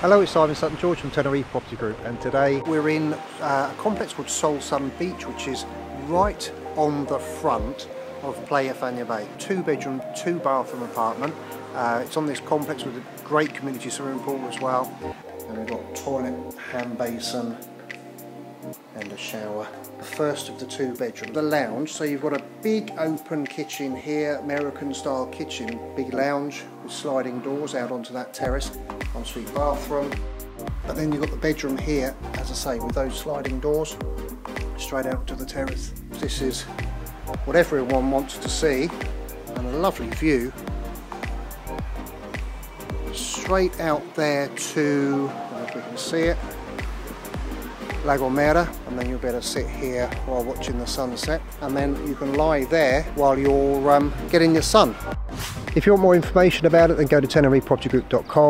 Hello, it's Simon Sutton George from Tenerife Property Group, and today we're in uh, a complex called Sol Sun Beach, which is right on the front of Playa Fañabé. Two bedroom, two bathroom apartment. Uh, it's on this complex with a great community swimming pool as well. And we've got toilet, hand basin, and a shower. The first of the two bedrooms. The lounge, so you've got a big open kitchen here, American style kitchen, big lounge with sliding doors out onto that terrace, ensuite bathroom. But then you've got the bedroom here, as I say, with those sliding doors straight out to the terrace. This is what everyone wants to see and a lovely view straight out there to, I don't know if we can see it, La Gomera and then you'll be able to sit here while watching the sunset and then you can lie there while you're um, getting your sun. If you want more information about it then go to tenerifepropertygroup.com